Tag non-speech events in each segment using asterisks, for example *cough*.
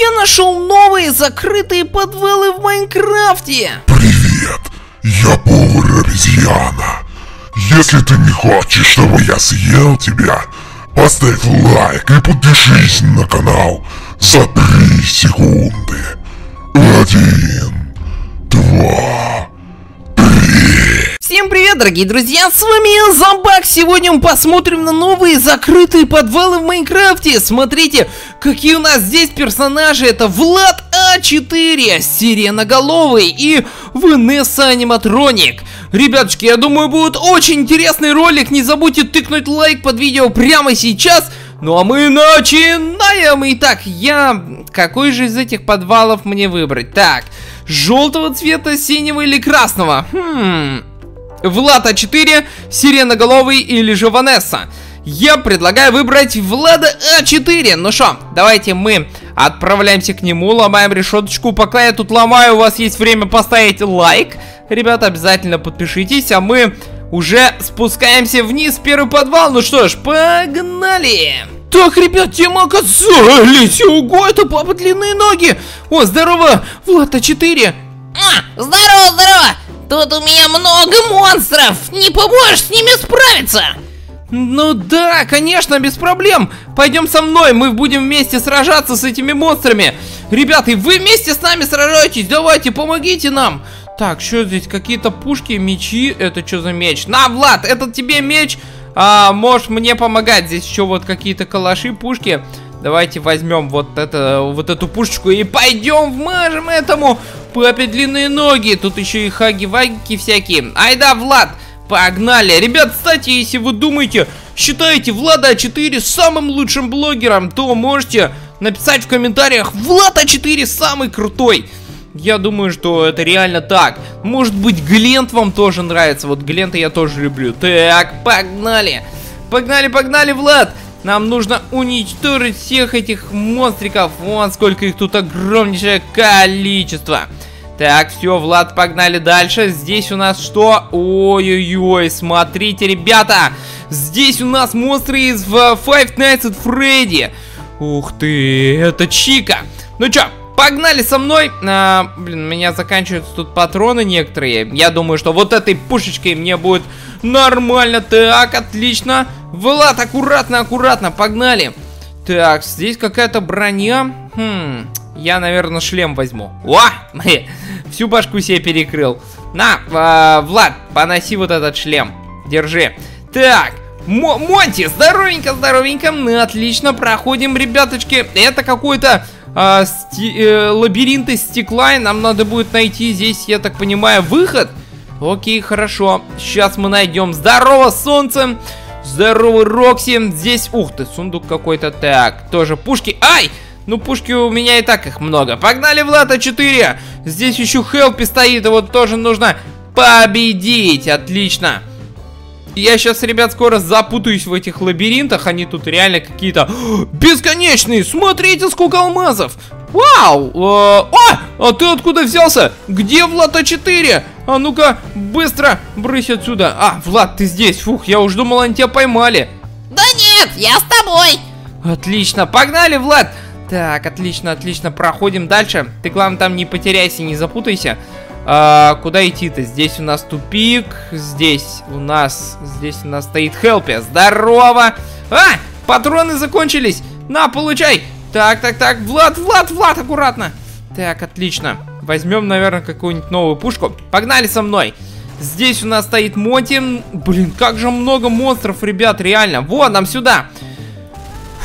Я нашел новые закрытые подвалы в Майнкрафте! Привет, я повар-обезьяна. Если ты не хочешь, чтобы я съел тебя, поставь лайк и подпишись на канал за 3 секунды. Один, два, Всем привет, дорогие друзья, с вами Зомбак. Сегодня мы посмотрим на новые закрытые подвалы в Майнкрафте. Смотрите, какие у нас здесь персонажи. Это Влад А4, Сиреноголовый и Ванесса Аниматроник. Ребятушки, я думаю, будет очень интересный ролик. Не забудьте тыкнуть лайк под видео прямо сейчас. Ну а мы начинаем! Итак, я... Какой же из этих подвалов мне выбрать? Так, желтого цвета, синего или красного? Хм... Влад А4, Сиреноголовый или же Ванесса. Я предлагаю выбрать Влада А4. Ну что, давайте мы отправляемся к нему, ломаем решеточку. Пока я тут ломаю, у вас есть время поставить лайк. Ребята, обязательно подпишитесь, а мы уже спускаемся вниз в первый подвал. Ну что ж, погнали! Так, ребят, тем оказались! Ого, это папа длинные ноги! О, здорово, Влад А4! А, здорово, здорово! Тут у меня много монстров! Не поможешь с ними справиться! Ну да, конечно, без проблем. Пойдем со мной, мы будем вместе сражаться с этими монстрами. Ребята, вы вместе с нами сражаетесь, давайте, помогите нам. Так, что здесь, какие-то пушки, мечи, это что за меч? На, Влад, это тебе меч, а, можешь мне помогать. Здесь еще вот какие-то калаши, пушки. Давайте возьмем вот, это, вот эту пушечку и пойдем вмажем этому папе длинные ноги. Тут еще и хаги-ваги всякие. Айда, Влад, погнали. Ребят, кстати, если вы думаете, считаете Влада А4 самым лучшим блогером, то можете написать в комментариях Влад А4 самый крутой. Я думаю, что это реально так. Может быть, Глент вам тоже нравится. Вот Глента я тоже люблю. Так, погнали. Погнали, погнали, Влад. Нам нужно уничтожить всех этих монстриков. Вон сколько их тут огромнейшее количество. Так, все, Влад, погнали дальше. Здесь у нас что? Ой-ой-ой, смотрите, ребята. Здесь у нас монстры из Five Nights at Freddy. Ух ты, это Чика. Ну чё, погнали со мной. А, блин, у меня заканчиваются тут патроны некоторые. Я думаю, что вот этой пушечкой мне будет нормально. Так, отлично. Влад, аккуратно, аккуратно, погнали. Так, здесь какая-то броня. Хм, я, наверное, шлем возьму. О, *laughs* всю башку себе перекрыл. На, э, Влад, поноси вот этот шлем. Держи. Так, Мо Монти, здоровенько, здоровенько. Ну, отлично, проходим, ребяточки. Это какой-то э, э, лабиринт из стекла, и нам надо будет найти здесь, я так понимаю, выход. Окей, хорошо. Сейчас мы найдем. Здорово, солнце. Здорово, Рокси. Здесь, ух ты, сундук какой-то. Так, тоже пушки. Ай! Ну, пушки у меня и так их много. Погнали, Влад, А4. Здесь еще Хелпи стоит, его тоже нужно победить. Отлично. Я сейчас, ребят, скоро запутаюсь в этих лабиринтах. Они тут реально какие-то *gasps* бесконечные. Смотрите, сколько алмазов. Вау! Э, о! А ты откуда взялся? Где Влад А4? А ну-ка, быстро брысь отсюда. А, Влад, ты здесь. Фух, я уж думал, они тебя поймали. Да нет, я с тобой. Отлично, погнали, Влад. Так, отлично, отлично, проходим дальше. Ты, главное, там не потеряйся, не запутайся. А, куда идти-то? Здесь у нас тупик, здесь у нас, здесь у нас стоит Хелпи. Здорово! А, патроны закончились. На, получай. Так, так, так, Влад, Влад, Влад, аккуратно. Так, отлично. Возьмем, наверное, какую-нибудь новую пушку. Погнали со мной. Здесь у нас стоит Монти. Блин, как же много монстров, ребят, реально. Вот, нам сюда.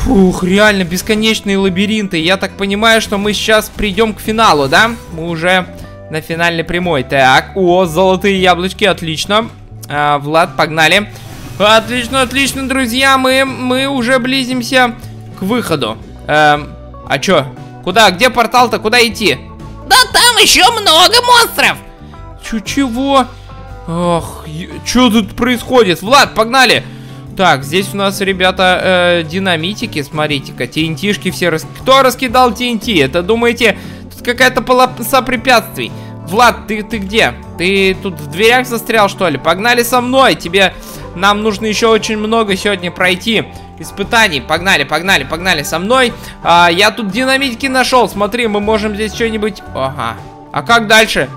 Фух, реально бесконечные лабиринты. Я так понимаю, что мы сейчас придем к финалу, да? Мы уже на финальной прямой. Так, о, золотые яблочки, отлично. А, Влад, погнали. Отлично, отлично, друзья, мы, мы уже близимся к выходу. Эм, а чё? Куда? Где портал-то? Куда идти? Да там еще много монстров. Чё, чего? Ох, что тут происходит? Влад, погнали! Так, здесь у нас, ребята, э, динамитики, смотрите-ка, ТНТшки все рас... Кто раскидал ТНТ? Это, думаете, тут какая-то полоса препятствий? Влад, ты, ты где? Ты тут в дверях застрял, что ли? Погнали со мной, тебе... Нам нужно еще очень много сегодня пройти. испытаний. Погнали, погнали, погнали со мной. А, я тут динамитки нашел. Смотри, мы можем здесь что-нибудь... Ага. А как дальше?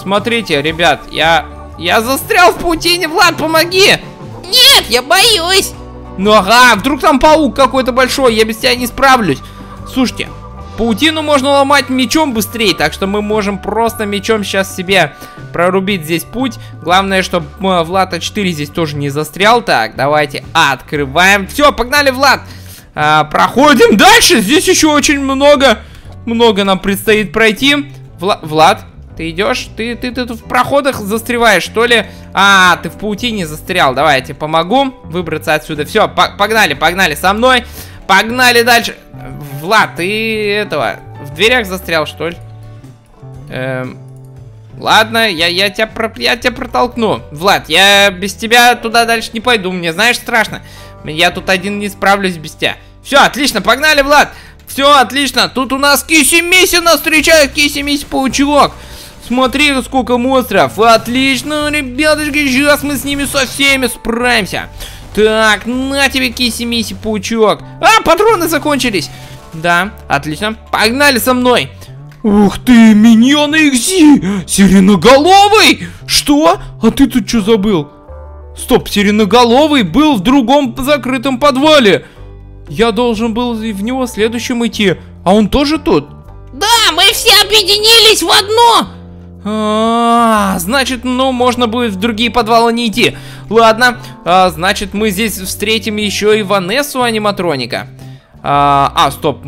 Смотрите, ребят, я... Я застрял в паутине, Влад, помоги! Я боюсь. Ну ага, вдруг там паук какой-то большой, я без тебя не справлюсь. Слушайте, паутину можно ломать мечом быстрее, так что мы можем просто мечом сейчас себе прорубить здесь путь. Главное, чтобы э, Влад А4 здесь тоже не застрял. Так, давайте открываем. Все, погнали, Влад. А, проходим дальше. Здесь еще очень много, много нам предстоит пройти. Вла Влад, ты идешь? Ты, ты, ты в проходах застреваешь, что ли? А, ты в паутине застрял. Давай, я тебе помогу выбраться отсюда. Все, по погнали, погнали со мной. Погнали дальше. Влад, ты этого, в дверях застрял, что ли? Эм, ладно, я, я, тебя про, я тебя протолкну. Влад, я без тебя туда дальше не пойду. Мне, знаешь, страшно. Я тут один не справлюсь без тебя. Все, отлично, погнали, Влад. Все, отлично. Тут у нас Киси-Миси нас встречает. Киси-Миси паучок. Смотри, сколько монстров. Отлично, ребятушки, сейчас мы с ними со всеми справимся. Так, на тебе киси-миси, паучок. А, патроны закончились. Да, отлично. Погнали со мной. Ух ты, миньоны XZ! Сиреноголовый! Что? А ты тут что забыл? Стоп, Сиреноголовый был в другом закрытом подвале. Я должен был в него следующим идти. А он тоже тут? Да, мы все объединились в одно. А, значит, ну, можно будет в другие подвалы не идти. Ладно, а, значит, мы здесь встретим еще и Ванессу аниматроника. А, а стоп.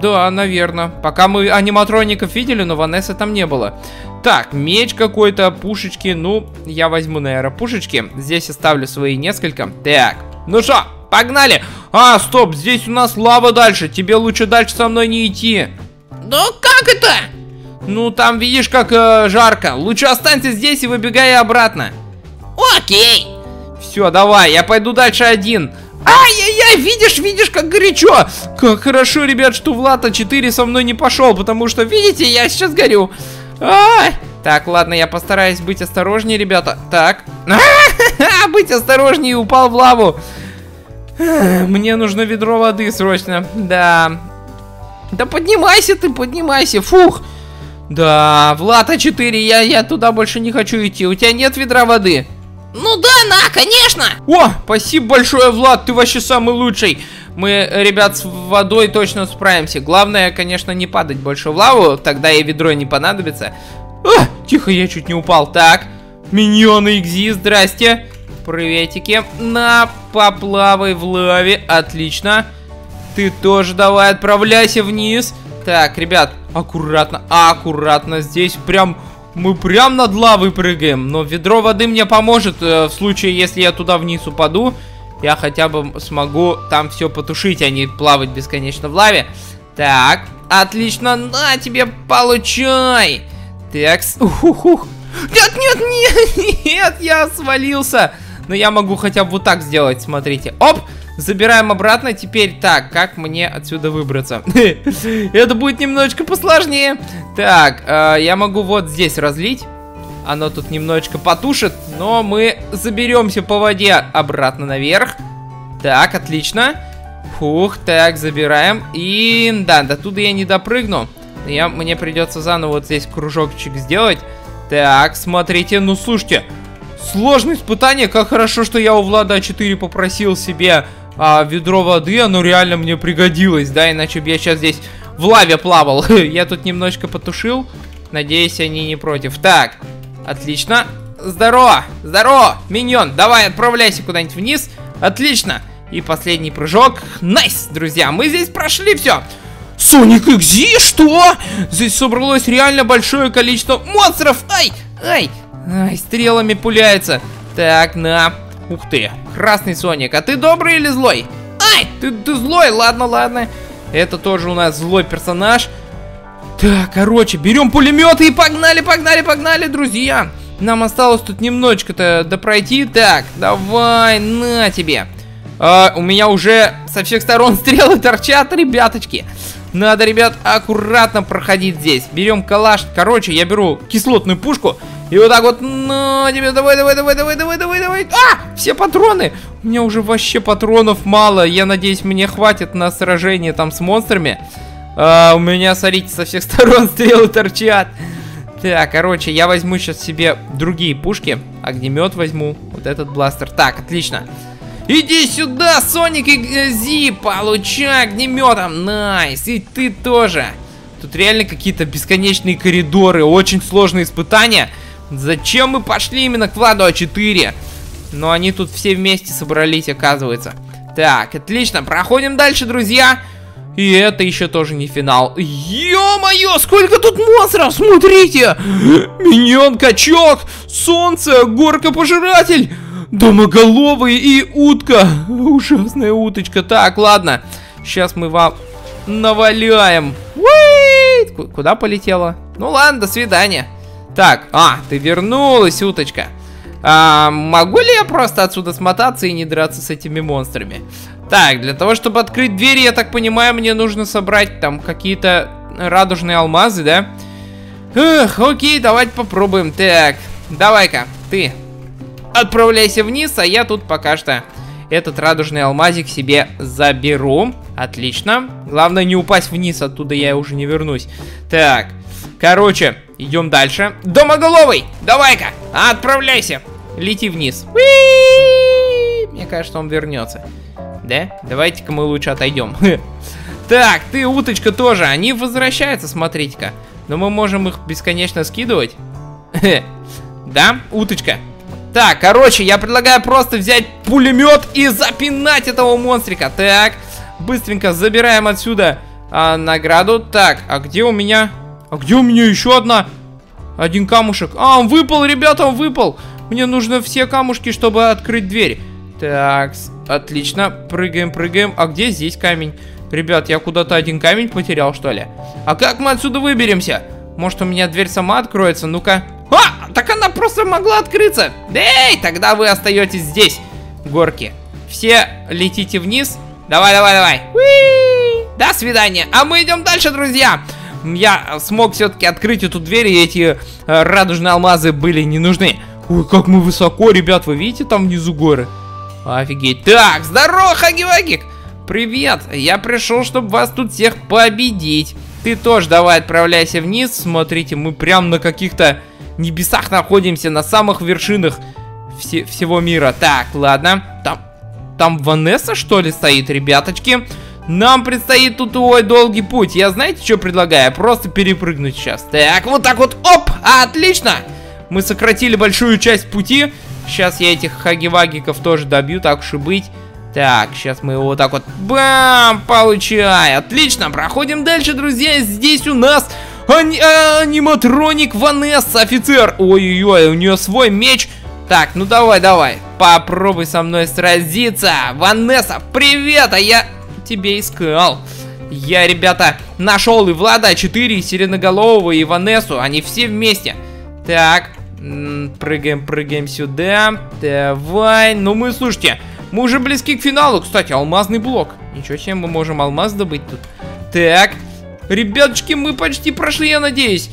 Да, наверное. Пока мы аниматроников видели, но Ванессы там не было. Так, меч какой-то, пушечки. Ну, я возьму, наверное, пушечки. Здесь оставлю свои несколько. Так, ну что, погнали. А, стоп, здесь у нас лава дальше. Тебе лучше дальше со мной не идти. Ну, как это? Ну, там видишь, как э, жарко. Лучше останься здесь и выбегай обратно. Окей. Все, давай, я пойду дальше один. Ай-яй-яй, видишь, видишь, как горячо. Как хорошо, ребят, что Влад А4 со мной не пошел, потому что, видите, я сейчас горю. Ай! Так, ладно, я постараюсь быть осторожнее, ребята. Так. *laughs* Быть осторожнее, упал в лаву. Мне нужно ведро воды срочно. Да. Да поднимайся ты, поднимайся. Фух. Да, Влад А4, я, я туда больше не хочу идти. У тебя нет ведра воды? Ну да, на, конечно. О, спасибо большое, Влад, ты вообще самый лучший. Мы, ребят, с водой точно справимся. Главное, конечно, не падать больше в лаву, тогда и ведро не понадобится. А, тихо, я чуть не упал. Так, миньоны XZ, здрасте. Приветики. На, поплавай в лаве, отлично. Ты тоже давай отправляйся вниз. Так, ребят, аккуратно, аккуратно. Здесь прям... Мы прям над лавой прыгаем. Но ведро воды мне поможет э, в случае, если я туда вниз упаду. Я хотя бы смогу там все потушить, а не плавать бесконечно в лаве. Так, отлично. На тебе, получай. Так, ух, ух, ух. Нет, нет, нет, *laughs* нет, я свалился. Но я могу хотя бы вот так сделать, смотрите. Оп, Забираем обратно. Теперь так, как мне отсюда выбраться? *laughs* Это будет немножечко посложнее. Так, э, я могу вот здесь разлить. Оно тут немножечко потушит, но мы заберемся по воде обратно наверх. Так, отлично. Фух, так, забираем. И да, до туда я не допрыгну. Я, мне придется заново вот здесь кружочек сделать. Так, смотрите, ну слушайте. Сложное испытание, как хорошо, что я у Влада 4 попросил себе а, ведро воды, оно реально мне пригодилось, да, иначе бы я сейчас здесь в лаве плавал. *laughs* я тут немножечко потушил, надеюсь, они не против. Так, отлично. Здорово, здорово, миньон, давай отправляйся куда-нибудь вниз. Отлично. И последний прыжок. Nice, друзья, мы здесь прошли все. Соник EXE, что? Здесь собралось реально большое количество монстров. Ай, ай, ай, стрелами пуляется. Так, на, Ух ты, красный Соник, а ты добрый или злой? Ай, ты, ты злой, ладно, ладно. Это тоже у нас злой персонаж. Так, короче, берем пулеметы и погнали, погнали, погнали, друзья. Нам осталось тут немножечко-то допройти. Так, давай, на тебе. А, у меня уже со всех сторон *laughs* стрелы торчат, ребяточки. Надо, ребят, аккуратно проходить здесь. Берем калаш. Короче, я беру кислотную пушку. И вот так вот, на тебе, давай, давай, давай, давай, давай, давай, давай. А, все патроны. У меня уже вообще патронов мало. Я надеюсь, мне хватит на сражение там с монстрами. А, у меня, смотрите, со всех *laughs* сторон стрелы торчат. Так, короче, я возьму сейчас себе другие пушки. Огнемет возьму. Вот этот бластер. Так, отлично. Иди сюда, Соник EXE, получай огнеметом. Nice. И ты тоже. Тут реально какие-то бесконечные коридоры, очень сложные испытания. Зачем мы пошли именно к Владу А4? Но они тут все вместе собрались, оказывается. Так, отлично, проходим дальше, друзья. И это еще тоже не финал. Ё-моё, сколько тут монстров, смотрите! *gasps* Миньон-качок, солнце, горка-пожиратель, домоголовый и утка. Ужасная уточка. Так, ладно, сейчас мы вам наваляем. Уи! Куда полетела? Ну ладно, до свидания. Так, а, ты вернулась, уточка. А, могу ли я просто отсюда смотаться и не драться с этими монстрами? Так, для того, чтобы открыть дверь, я так понимаю, мне нужно собрать там какие-то радужные алмазы, да? Эх, окей, давайте попробуем. Так, давай-ка, ты отправляйся вниз, а я тут пока что этот радужный алмазик себе заберу. Отлично. Главное не упасть вниз, оттуда я уже не вернусь. Так, короче, идем дальше. Домоголовый, давай-ка, отправляйся. Лети вниз. Мне кажется, он вернется. Да? Давайте-ка мы лучше отойдем. *laughs* Так, ты, уточка, тоже. Они возвращаются, смотрите-ка. Но мы можем их бесконечно скидывать. *laughs* Да, уточка? Так, короче, я предлагаю просто взять пулемет и запинать этого монстрика. Так, быстренько забираем отсюда а, награду. Так, а где у меня... А где у меня еще одна? Один камушек. А, он выпал, ребята, он выпал. Мне нужно все камушки, чтобы открыть дверь. Так, отлично. Прыгаем, прыгаем. А где здесь камень? Ребят, я куда-то один камень потерял, что ли? А как мы отсюда выберемся? Может, у меня дверь сама откроется? Ну-ка. Просто могла открыться. Эй, тогда вы остаетесь здесь, горки. Все летите вниз. Давай, давай, давай. Уи! До свидания. А мы идем дальше, друзья. Я смог все-таки открыть эту дверь, и эти э, радужные алмазы были не нужны. Ой, как мы высоко, ребят, вы видите там внизу горы? Офигеть. Так, здорово, Хаги-Вагик. Привет, я пришел, чтобы вас тут всех победить. Ты тоже давай отправляйся вниз. Смотрите, мы прям на каких-то небесах находимся, на самых вершинах все, всего мира. Так, ладно. Там, там Ванесса, что ли, стоит, ребяточки? Нам предстоит тут ой, долгий путь. Я знаете, что предлагаю? Просто перепрыгнуть сейчас. Так, вот так вот. Оп, отлично. Мы сократили большую часть пути. Сейчас я этих хаги-вагиков тоже добью, так уж и быть. Так, сейчас мы его вот так вот, бам, получай. Отлично, проходим дальше, друзья. Здесь у нас ани аниматроник Ванесса, офицер. Ой-ой-ой, у нее свой меч. Так, ну давай, давай, попробуй со мной сразиться. Ванесса, привет, а я тебе искал. Я, ребята, нашел и Влада 4, и Сиреноголового, и Ванессу. Они все вместе. Так, Прыгаем, прыгаем сюда. Давай. Ну мы, слушайте, мы уже близки к финалу. Кстати, алмазный блок. Ничего себе, мы можем алмаз добыть тут. Так. Ребяточки, мы почти прошли, я надеюсь.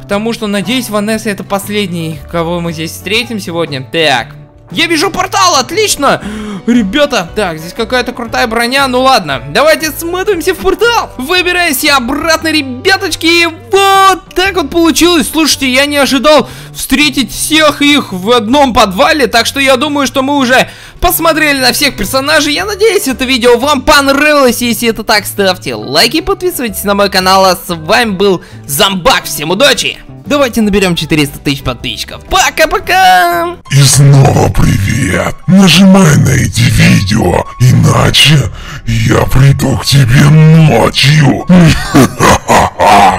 Потому что, надеюсь, Ванесса это последний, кого мы здесь встретим сегодня. Так. Я вижу портал, отлично! Ребята, так, здесь какая-то крутая броня, ну ладно. Давайте смотримся в портал. Выбирайся обратно, ребяточки. И вот так вот получилось. Слушайте, я не ожидал встретить всех их в одном подвале, так что я думаю, что мы уже посмотрели на всех персонажей. Я надеюсь, это видео вам понравилось. Если это так, ставьте лайки, подписывайтесь на мой канал. А с вами был Зомбак. Всем удачи! Давайте наберем 400 тысяч подписчиков. Пока-пока! И снова привет! Нажимай на эти видео, иначе я приду к тебе ночью. *laughs*